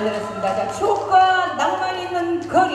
만들었습니다. 자, 추억과 낭만 있는 거리.